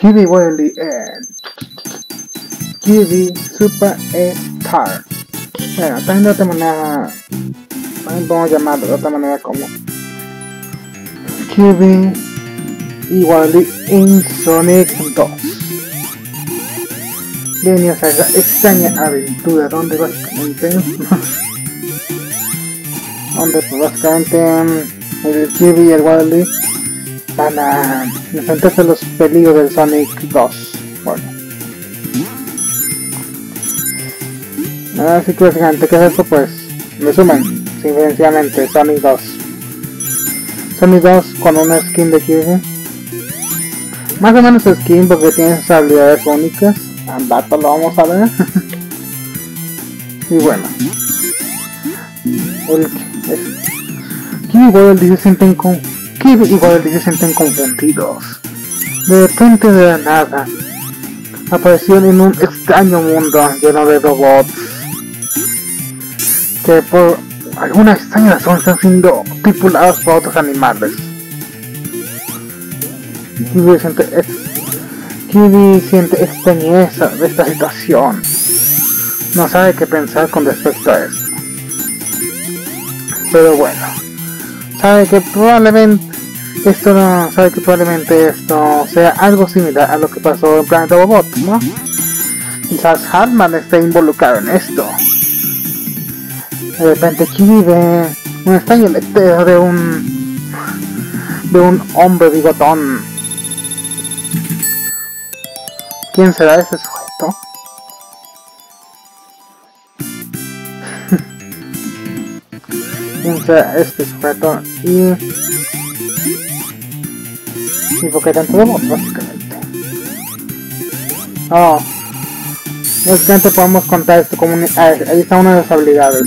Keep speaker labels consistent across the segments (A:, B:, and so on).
A: Kirby Wily and Kirby Super Star. Bueno, también de otra manera, también podemos llamarlo de otra manera como Kirby y Wily in Sonic 2. Bienvenidos a esa extraña aventura donde básicamente, donde básicamente el Kirby y el Wily van a a los peligros del Sonic 2. Bueno. Así que básicamente, ¿qué es esto? Pues, resumen, sencillamente, Sonic 2. Sonic 2 con una skin de Kirby. Más o menos skin porque tiene sus habilidades únicas. Al lo vamos a ver. y bueno. El, el, Kirby World se sienten con Kirby y se sienten confundidos. De repente de la nada, aparecieron en un extraño mundo lleno de robots que por alguna extraña razón están siendo tripulados por otros animales. Kirby siente, Kirby siente extrañeza de esta situación. No sabe qué pensar con respecto a esto. Pero bueno, sabe que probablemente esto no sabe que probablemente esto sea algo similar a lo que pasó en Planet Robot, ¿no? Quizás Hartman esté involucrado en esto. De repente Kirby ve un extraño letrero de un de un hombre bigotón. ¿Quién será ese sujeto? ¿Quién será este sujeto? Y y porque tanto básicamente. Oh. Básicamente podemos contar esto como. Ah, ahí está una de las habilidades.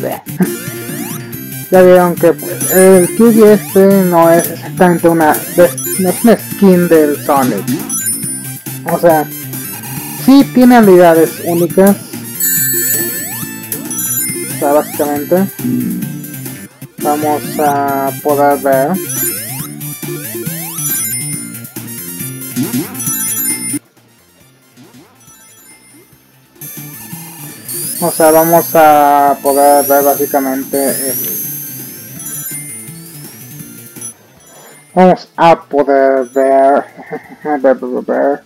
A: ya vieron que pues, el Kirby este no es exactamente una, no es una skin del Sonic. O sea, sí tiene habilidades únicas. O sea, básicamente. Vamos a poder ver. O sea, vamos a poder ver básicamente. Vamos a poder ver... ver, ver, ver.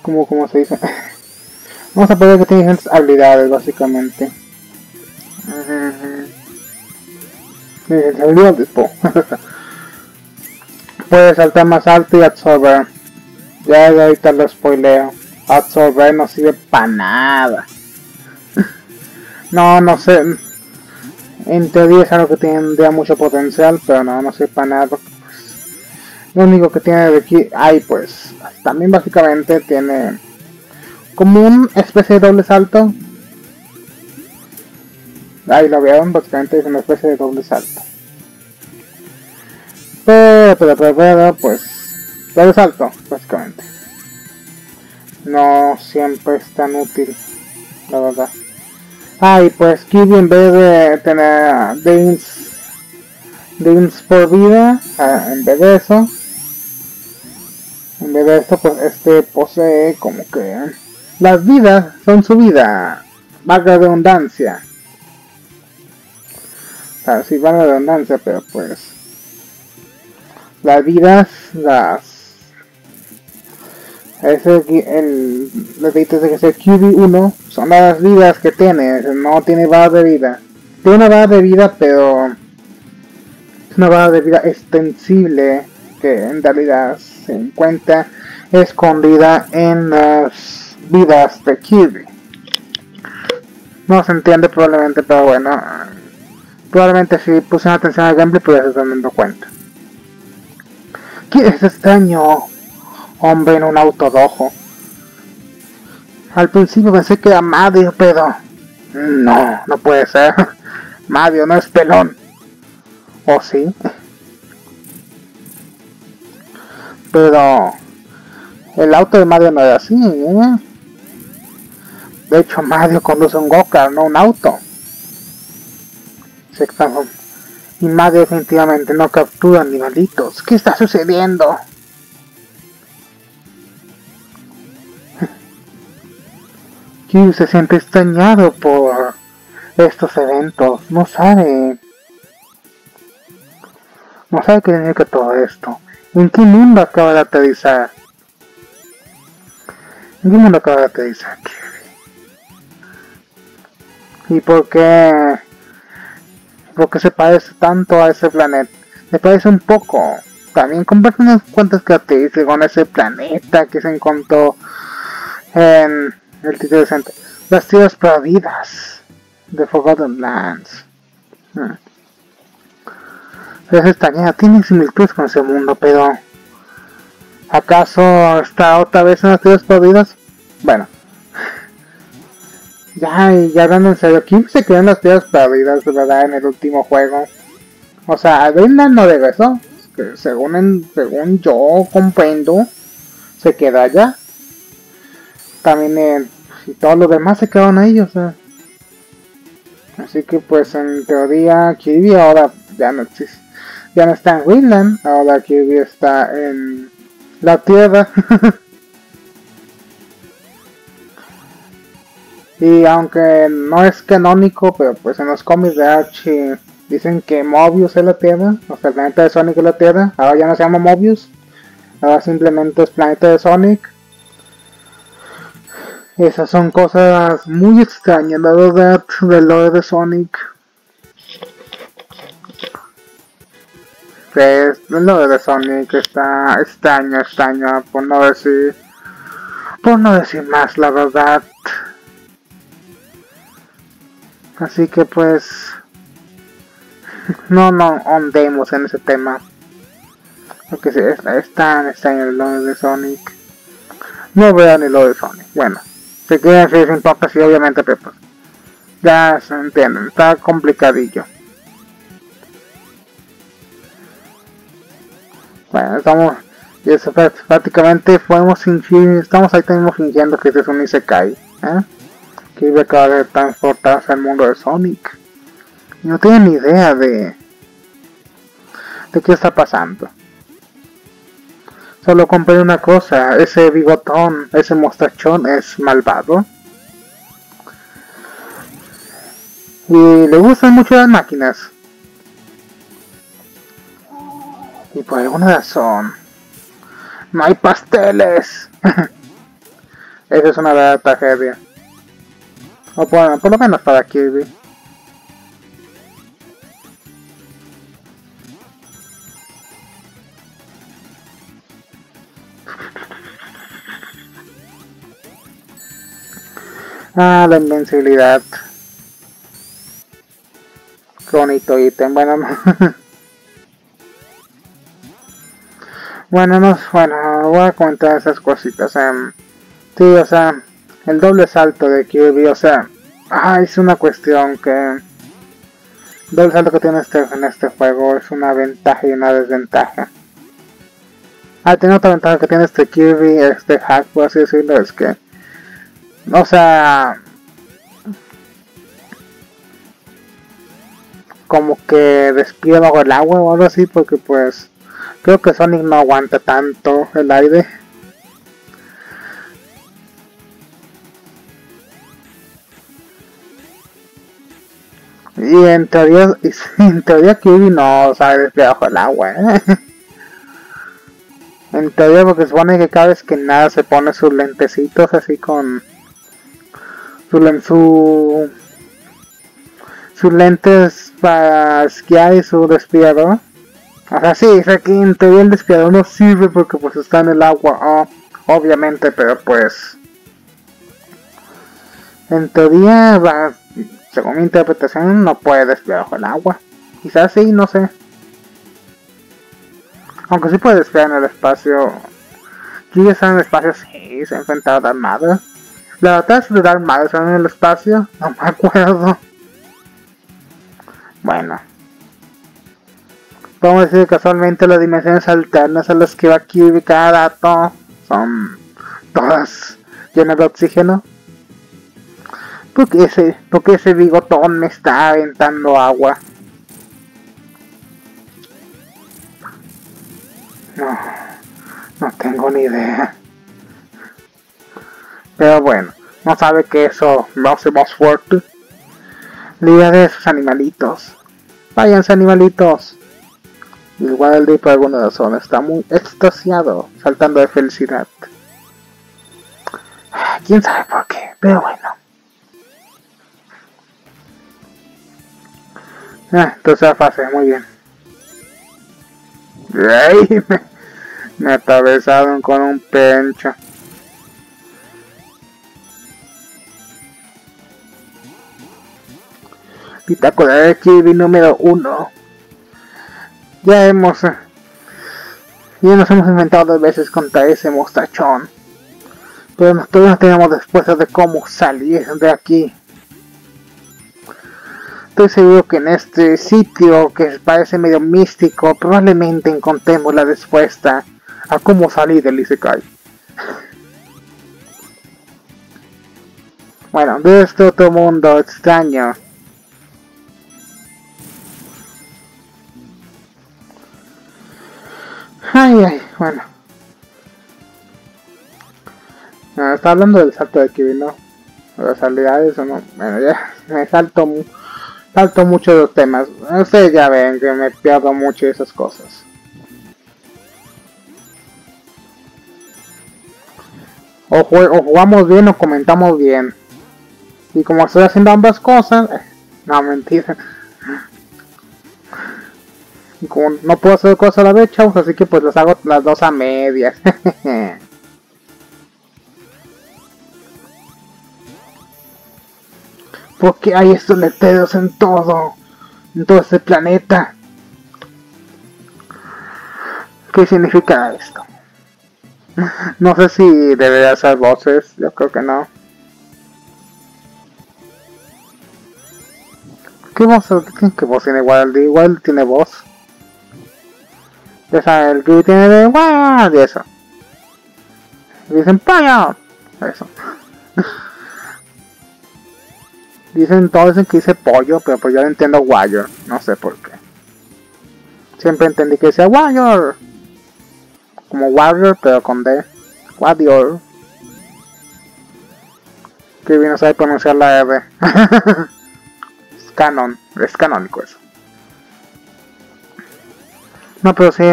A: ¿Cómo, cómo se dice? Vamos a poder que tiene diferentes habilidades básicamente. Habilidades, Puede saltar más alto y absorber. Ya ahorita lo spoileo absorber no sirve para nada. no, no sé. En teoría es algo que tendría mucho potencial, pero no, no sirve para nada. Pues, lo único que tiene de aquí, ay pues, también básicamente tiene como una especie de doble salto. Ahí lo vieron, básicamente es una especie de doble salto. Pero, pero, pero, pero pues, doble salto, básicamente no siempre es tan útil, la verdad. Ah, pues Kirby en vez de tener Dreams, Dreams por vida, ah, en vez de eso, en vez de esto, pues este posee como que las vidas son su vida, vaga redundancia. O sea, sí, vaga redundancia, pero pues las vidas las ese, el, los deditos de que sea QB1 son las vidas que tiene, no tiene barra de vida. Tiene una barra de vida, pero es una barra de vida extensible que en realidad se encuentra escondida en las vidas de Kirby. No se entiende probablemente, pero bueno, probablemente si puse atención al gameplay pues se están dando cuenta. ¿Qué es extraño? Hombre en un auto rojo. Al principio pensé que era Mario, pero... No, no puede ser. Mario no es pelón. ¿O sí? Pero... El auto de Mario no es así, ¿eh? De hecho, Mario conduce un go no un auto. Y más definitivamente no captura animalitos. ¿Qué está sucediendo? Kirby se siente extrañado por estos eventos. No sabe. No sabe qué significa todo esto. ¿En qué mundo acaba de aterrizar? ¿En qué mundo acaba de aterrizar ¿Y por qué? ¿Por qué se parece tanto a ese planeta? Me parece un poco. También comparte unas cuantas características con ese planeta que se encontró en el título decente. Las tierras perdidas de Forgotten Lands. Hmm. Es extraña, tiene similitudes con ese mundo, pero ¿acaso está otra vez en las tierras perdidas? Bueno, ya, ya hablando en serio, ¿quién se quedó en las tierras perdidas, verdad, en el último juego? O sea, Greenland no regresó, según, según yo comprendo, se queda allá. También en, y todos los demás se quedaron ahí, o sea. Así que pues en teoría Kirby ahora ya no existe ya no está en Greenland, ahora Kirby está en la Tierra. y aunque no es canónico, pero pues en los cómics de Archie dicen que Mobius es la Tierra, o sea, el planeta de Sonic es la Tierra, ahora ya no se llama Mobius, ahora simplemente es planeta de Sonic. Esas son cosas muy extrañas, la verdad, del lore de Sonic. pues lo de Sonic está extraño, extraño, por no decir, por no decir más, la verdad. Así que pues, no, no ondemos en ese tema. Porque si es, tan extraño el lo de Sonic. No veo ni lo de Sonic. Bueno, se decir sin importa, sí, obviamente, pero pues, ya se entienden, está complicadillo. Bueno, estamos. Y eso prácticamente podemos fingir. Estamos ahí también fingiendo que este es un Isekai. ¿eh? Que acaba de transportarse al mundo de Sonic. Y no tiene ni idea de. de qué está pasando. Solo compré una cosa, ese bigotón, ese mostachón es malvado. Y le gustan mucho las máquinas. Y por alguna razón, no hay pasteles. Esa es una verdadera tragedia. O por, por lo menos para Kirby. Ah, la invencibilidad. Qué bonito ítem. Bueno, Bueno, no, bueno, voy a comentar esas cositas. Eh, sí, o sea, el doble salto de Kirby, o sea, ah, es una cuestión que... Doble salto que tiene este, en este juego es una ventaja y una desventaja. Ah, tiene otra ventaja que tiene este Kirby, este hack, por así decirlo, es que... O sea... Como que despide bajo el agua o algo así, porque pues Creo que Sonic no aguanta tanto el aire. Y en teoría, en teoría Kirby no sabe desde bajo el agua, ¿eh? En teoría porque supone que cada vez que nada se pone sus lentecitos así con su, su sus lentes para esquiar y su respirador Ajá, sí, es aquí en teoría el despiador no sirve porque pues está en el agua, obviamente, pero pues... En teoría, según mi interpretación, no puede despiar bajo el agua. Quizás sí, no sé. Aunque sí puede despiar en el espacio. ¿Quién está en el espacio? Sí, se ha enfrentado a Mother. La batalla cultural Mario en el espacio, no me acuerdo. Bueno. Vamos a decir casualmente las dimensiones alternas a las que va Kirby cada dato son todas llenas de oxígeno. Porque ese, porque ese bigotón me está aventando agua. No, no tengo ni idea. Pero bueno, no sabe que eso lo hace más fuerte. Liga de esos animalitos. Váyanse animalitos. Igual de por alguna razón está muy extasiado, saltando de felicidad. Quién sabe por qué, pero bueno. Ah, tercera fase, muy bien. Ay, me, me atravesaron con un pencho. Bitácora de Kirby número 1. Ya hemos... Ya nos hemos inventado dos veces contra ese mostachón. Pero todavía no tenemos respuestas de cómo salir de aquí. Estoy seguro que en este sitio que parece medio místico, probablemente encontremos la respuesta a cómo salir del Isekai. Bueno, de este otro mundo extraño. Ay, ay, bueno. Ah, está hablando del salto de Kibi, ¿no? Las habilidades o no. Bueno, ya me salto, salto mucho de los temas. Ustedes ya ven que me pierdo mucho de esas cosas. O, o, jugamos bien o comentamos bien. Y como estoy haciendo ambas cosas... No, mentira. No puedo hacer cosas a la vez, chavos, así que pues las hago las dos a medias. Porque hay estos en todo, en todo este planeta. ¿Qué significa esto? No sé si debería ser voces, yo creo que no. ¿Qué voz? ¿Qué voz tiene Wild? Wild tiene voz. Ya sabes, el que tiene de Wild y eso. Dicen pollo. Eso. Dicen todos dicen que dice pollo, pero pues yo entiendo Warrior. No sé por qué. Siempre entendí que decía Warrior. Como Warrior, pero con D. Warrior. Que bien no sabe pronunciar la R. es canon. Es canónico eso. No, pero sí.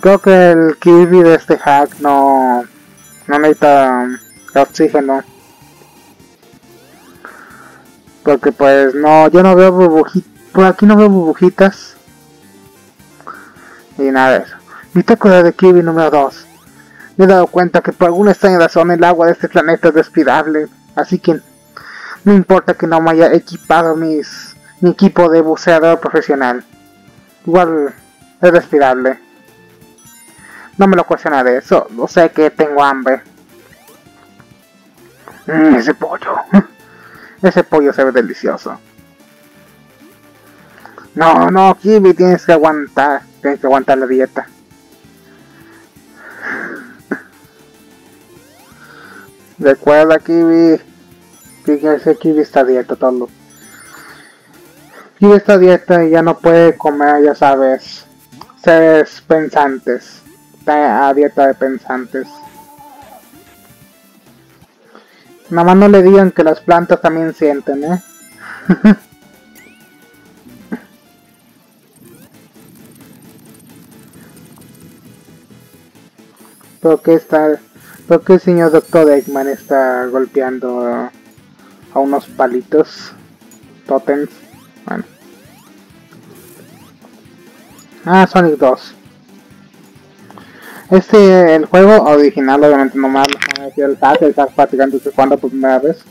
A: Creo que el Kirby de este hack no. No necesita um, oxígeno. Porque pues no, yo no veo burbujitas. Por aquí no veo burbujitas. Y nada de eso. Bitácora de Kirby número 2. Me he dado cuenta que por alguna extraña razón el agua de este planeta es respirable. Así que no importa que no me haya equipado mis, mi equipo de buceador profesional. Igual es respirable. No me lo cuestionaré, eso, no sé que tengo hambre. Mm, ese pollo. ese pollo se ve delicioso. No, no, Kiwi, tienes que aguantar. Tienes que aguantar la dieta. Recuerda, Kiwi. Que ese Kiwi está dieta todo. Y esta dieta ya no puede comer, ya sabes, seres pensantes. Está a dieta de pensantes. Nada más no le digan que las plantas también sienten, ¿eh? ¿Por qué está... ¿Por qué el señor Doctor Eggman está golpeando a unos palitos? Totems. Bueno. Ah, Sonic 2. Este, el juego original, obviamente no me el tag, el por primera vez.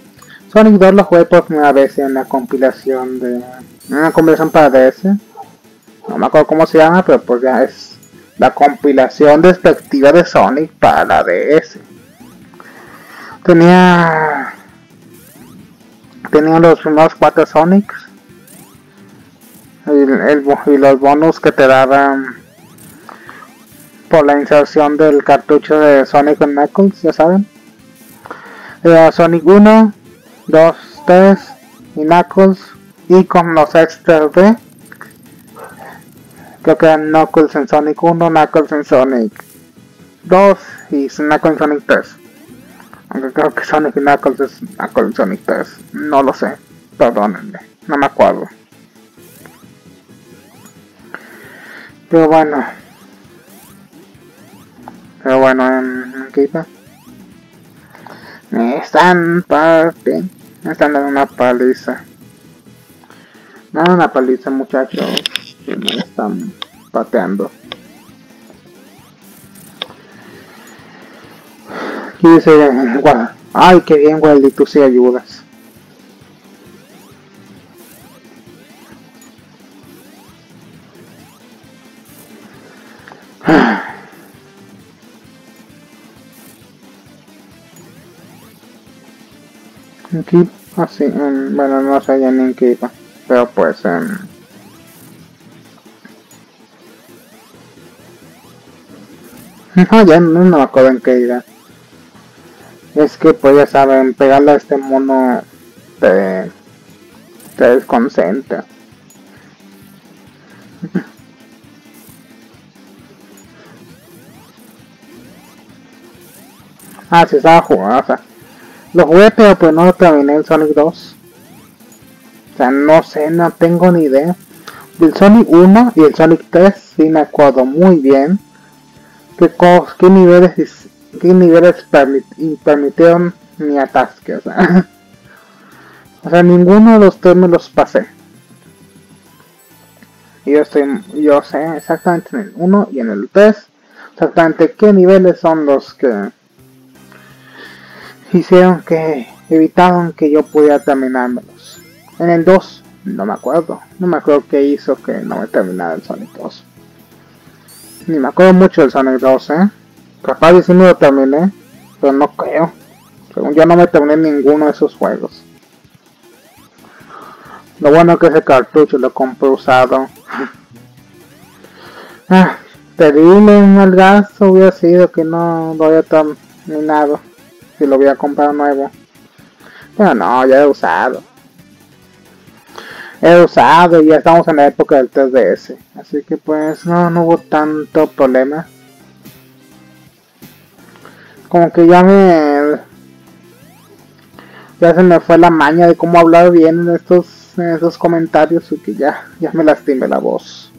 A: Sonic 2 lo jugué por primera vez en la compilación de... Una compilación para DS. No me acuerdo cómo se llama, pero pues ya es la compilación despectiva de Sonic para la DS. Tenía... Tenía los primeros cuatro Sonics y los bonus que te daban por la inserción del cartucho de Sonic Knuckles, ya saben. Sonic 1, 2, 3 y Knuckles y con los extras de Creo que eran Knuckles en Sonic 1, Knuckles en Sonic 2 y Knuckles en Sonic 3. Aunque creo que Sonic y Knuckles es Knuckles en Sonic 3. No lo sé. Perdónenme. No me acuerdo. Pero bueno. Pero bueno, en qué Me están parte. Me están dando una paliza. No, una paliza muchachos. Que me están pateando. Aquí dice, ay, qué bien, Waldi, tú sí ayudas. Aquí, así, bueno, no ya ni en iba, pero pues... Um, no, ya no, me acuerdo en qué iba. Es que pues ya saben, pegarle a este mono te, te desconcentra. ah, sí estaba jugando, o sea, lo jugué pero pues no lo terminé el Sonic 2. O sea, no sé, no tengo ni idea. Del Sonic 1 y el Sonic 3 sí me acuerdo muy bien. ¿Qué, qué niveles qué niveles permitieron mi atasque, o sea, ninguno de los tres me los pasé. Yo estoy, yo sé exactamente en el 1 y en el 3, exactamente qué niveles son los que hicieron que, evitaron que yo pudiera terminármelos. En el 2, no me acuerdo, no me acuerdo qué hizo que no me terminara el Sonic 2. Ni me acuerdo mucho del Sonic 2, eh. Capaz de sí me lo terminé, pero no creo. Según yo no me terminé ninguno de esos juegos. Lo bueno que ese cartucho lo compré usado. ah, terrible el gasto hubiera sido que no lo había terminado. Si lo hubiera comprado nuevo. Pero no, ya he usado. He usado y ya estamos en la época del 3DS. Así que pues no, no hubo tanto problema como que ya me ya se me fue la maña de cómo hablar bien en estos en estos comentarios y que ya ya me lastimé la voz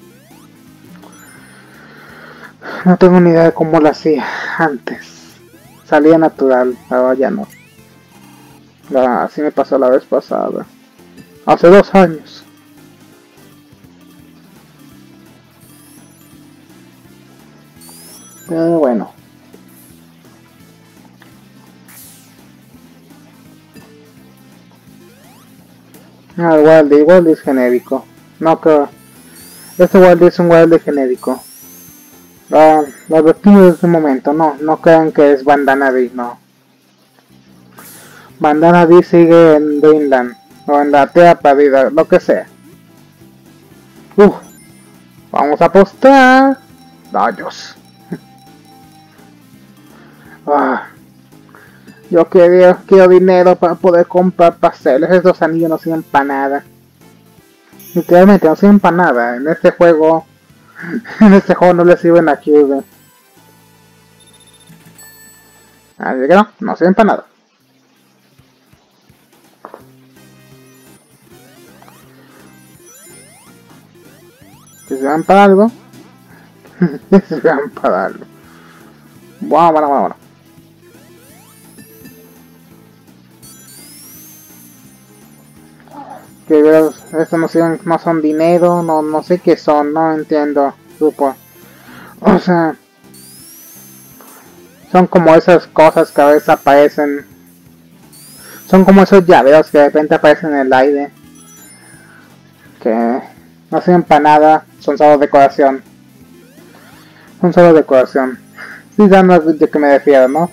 A: no tengo ni idea de cómo lo hacía antes salía natural ahora ya no así me pasó la vez pasada hace dos años pero bueno Ah, Waldy, Waldy es genérico. No creo. Este Waldy es un Waldy genérico. Lo, lo advertimos desde un momento, no, no crean que es Bandana D, no. Bandana D sigue en Dreamland, o en la Tierra Perdida, lo que sea. Uf, vamos a apostar. Rayos. ah. Yo quiero, quiero dinero para poder comprar pasteles. Estos anillos no sirven para nada. Literalmente no sirven para nada. En este juego. En este juego no le sirven a Cube. Así que no, no sirven para nada. Si sirven para algo. si sirven para algo. Bueno, bueno, bueno, bueno. Que no son, no son dinero, no, no sé qué son, no entiendo, grupo. O sea, son como esas cosas que a veces aparecen, son como esos llaveros que de repente aparecen en el aire, que no sirven para nada, son solo decoración. Son solo decoración. Sí saben de qué me refiero, ¿no?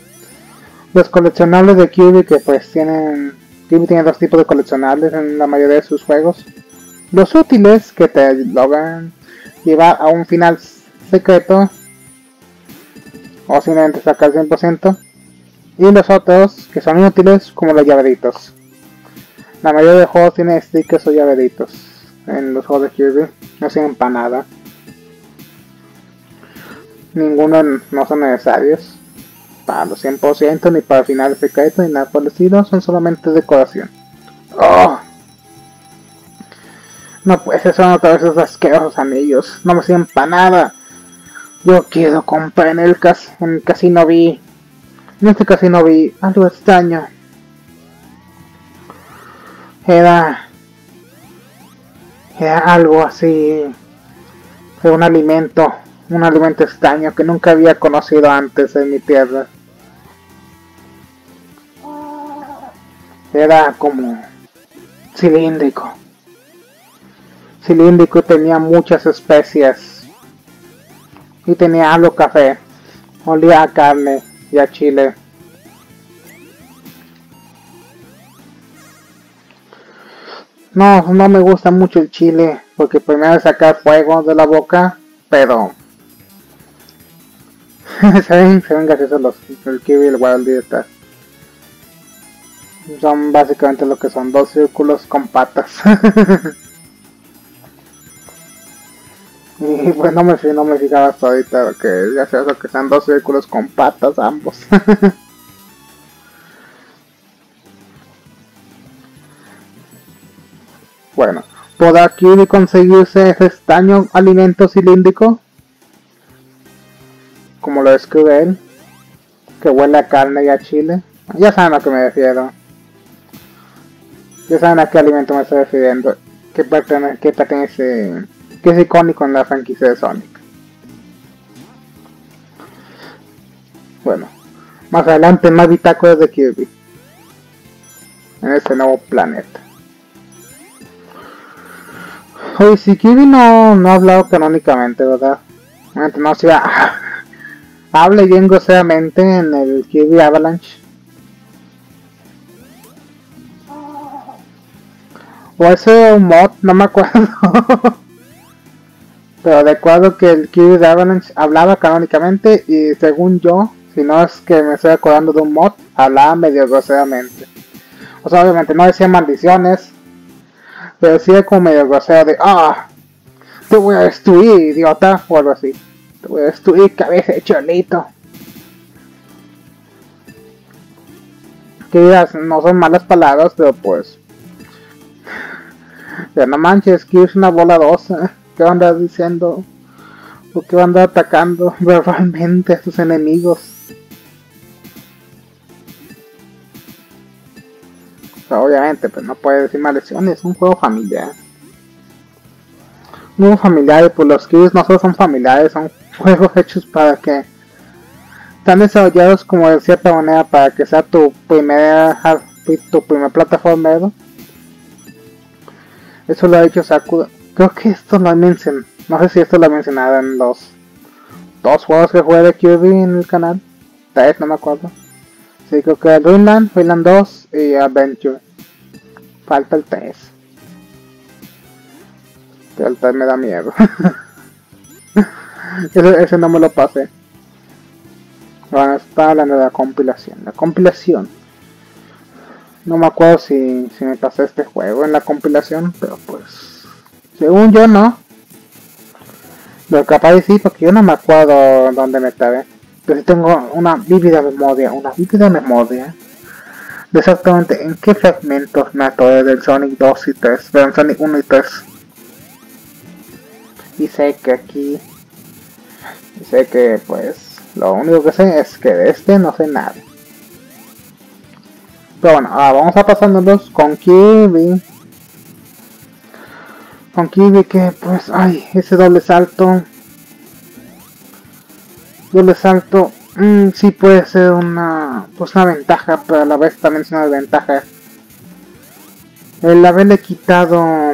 A: Los coleccionables de Kirby que pues tienen Kirby tiene dos tipos de coleccionables en la mayoría de sus juegos. Los útiles que te logran llevar a un final secreto o simplemente sacar el 100% y los otros que son inútiles como los llaveritos. La mayoría de juegos tiene stickers o llaveritos en los juegos de Kirby, no sirven para nada. ninguno no son necesarios para los 100% ni para finales crédito ni nada por el estilo, son solamente decoración. ¡Oh! No pues son otra vez esos asquerosos anillos, no me sirven para nada. Yo quiero comprar en el, cas en el casino vi. En este casino vi algo extraño. Era. Era algo así. Era un alimento. Un alimento extraño que nunca había conocido antes en mi tierra. Era como cilíndrico. Cilíndrico tenía muchas especies. Y tenía algo café. Olía a carne y a chile. No, no me gusta mucho el chile porque primero sacar fuego de la boca, pero se ven, se ven los el kiwi y el wild está. Son básicamente lo que son dos círculos con patas. y pues no me, no me fijaba hasta ahorita que es que sean dos círculos con patas ambos. Bueno, ¿podrá Kiwi conseguirse ese extraño alimento cilíndrico? Como lo describe él, que huele a carne y a chile. Ya saben a qué me refiero. Ya saben a qué alimento me estoy refiriendo. Que pertenece, que pertenece, que es icónico en la franquicia de Sonic. Bueno, más adelante más bitácoras de Kirby. En este nuevo planeta. Oye, si Kirby no, no ha hablado canónicamente, ¿verdad? No, si ha, habla bien groseramente en el Kirby Avalanche. O ese mod, no me acuerdo. Pero recuerdo que el Kirby Avalanche hablaba canónicamente y según yo, si no es que me estoy acordando de un mod, hablaba medio groseramente. O sea, obviamente no decía maldiciones, pero es como medio grosero de, ah, te voy a destruir, idiota, o algo así. Destruir, cabeza de cholito. Que no son malas palabras, pero pues... Ya no manches, que es una bola dosa. ¿Qué van a andar diciendo? ¿O qué van a andar atacando verbalmente a sus enemigos? obviamente, pues no puede decir maldiciones, es un juego familiar. Un juego familiar, pues los kills no solo son familiares, son juegos hechos para que están desarrollados como de cierta manera para que sea tu primera tu primer plataforma eso lo ha hecho Sakura creo que esto lo mencionado no sé si esto lo he mencionado en los dos juegos que jugué de Kirby en el canal tres no me acuerdo Sí, creo que Dreamland, Dreamland 2 y Adventure. Falta el 3. Que el 3 me da miedo. ese, ese, no me lo pasé. Bueno, está hablando de la compilación. La compilación. No me acuerdo si, si me pasé este juego en la compilación, pero pues... Según yo no. Lo capaz sí, porque yo no me acuerdo dónde me estaba. Pero tengo una vívida memoria, una vívida memoria de exactamente en qué fragmentos me atoré del Sonic 2 y 3, pero Sonic 1 y 3. Y sé que aquí, sé que pues lo único que sé es que de este no sé nada. Pero bueno, ahora vamos a pasándonos con Kirby. Con Kirby que pues, ay, ese doble salto doble salto mmm, sí puede ser una pues una ventaja pero a la vez también es una desventaja el haberle quitado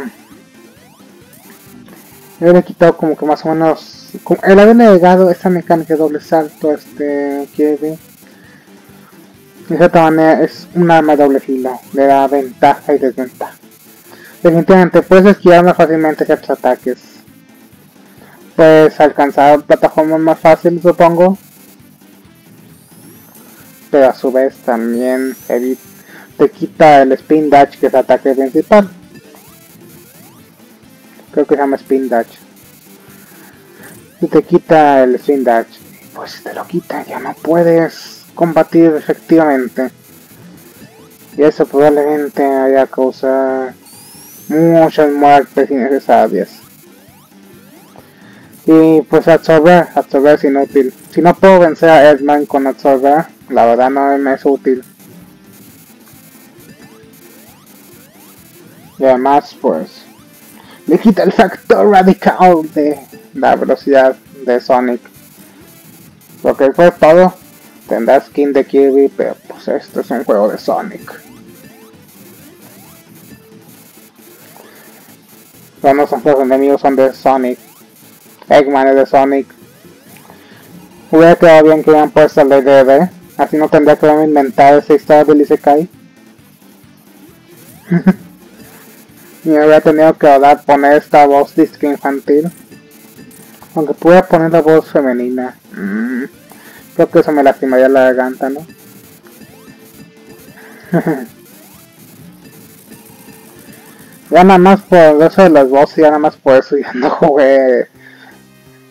A: haberle quitado como que más o menos el haberle agregado esta mecánica de doble salto este Kirby de cierta manera es un arma doble filo le da ventaja y desventaja. Definitivamente puedes esquivar más fácilmente ciertos ataques. Puedes alcanzar plataformas más fáciles supongo. Pero a su vez también te quita el spin dash que es ataque principal. Creo que se llama spin dash y te quita el spin dash pues si te lo quitan ya no puedes combatir efectivamente. Y eso probablemente haya causado muchas muertes innecesarias. Y pues absorber, absorber es inútil. Si no puedo vencer a Edman con absorber, la verdad no me es útil. Y además pues le quita el factor radical de la velocidad de Sonic. Porque después todo tendrá skin de Kirby, pero pues esto es un juego de Sonic. Los enemigos son de Sonic. Eggman es de Sonic. Hubiera quedado bien que hubieran puesto el de Así no tendría que haberme inventado esa historia del Isekai. me hubiera tenido que dar, poner esta voz disque infantil. Aunque pudiera poner la voz femenina. Mm, creo que eso me lastimaría la garganta, ¿no? ya nada más por eso de las voces, ya nada más por eso ya no jugué.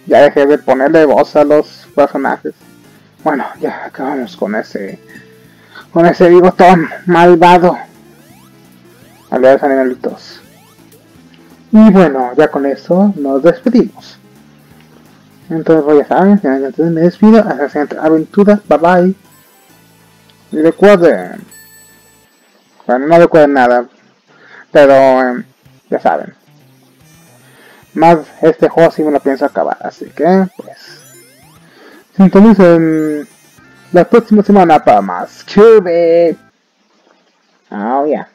A: Ya dejé de ponerle voz a los personajes. Bueno, ya acabamos con ese. Con ese bigotón malvado. Adiós animalitos. Y bueno, ya con eso nos despedimos. Entonces, pues, ya saben, entonces me despido. Hasta la siguiente aventura. Bye bye. Y recuerden. Bueno, no recuerden nada. Pero, em, ya saben. Más este juego sí me pienso acabar. Así que, pues. Sintonicen la próxima semana para más. Cube. Oh, yeah.